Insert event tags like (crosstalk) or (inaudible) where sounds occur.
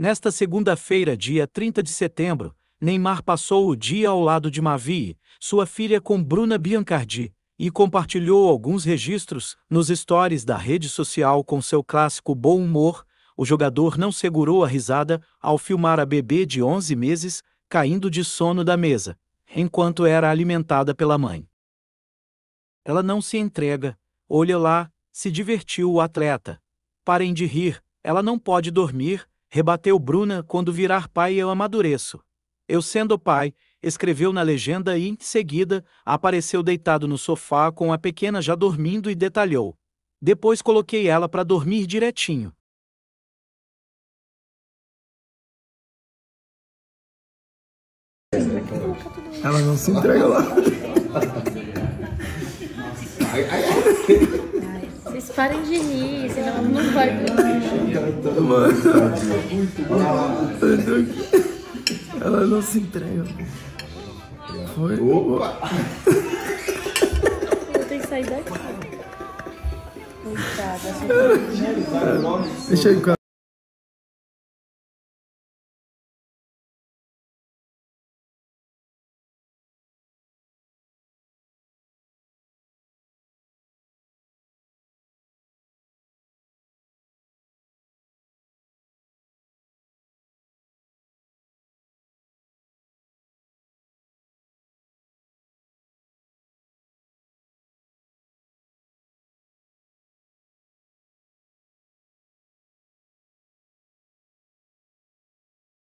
Nesta segunda-feira, dia 30 de setembro, Neymar passou o dia ao lado de Mavi, sua filha com Bruna Biancardi, e compartilhou alguns registros nos stories da rede social com seu clássico bom humor. O jogador não segurou a risada ao filmar a bebê de 11 meses caindo de sono da mesa, enquanto era alimentada pela mãe. Ela não se entrega. Olha lá, se divertiu o atleta. Parem de rir, ela não pode dormir, rebateu Bruna quando virar pai eu amadureço. Eu sendo pai, escreveu na legenda e, em seguida, apareceu deitado no sofá com a pequena já dormindo e detalhou. Depois coloquei ela para dormir direitinho. Ela não se entrega lá. (laughs) Parem de rir, senão ela não vai. Ela não se entrega. Foi? Opa! Eu tenho que sair daqui. Coitada, Deixa eu ir com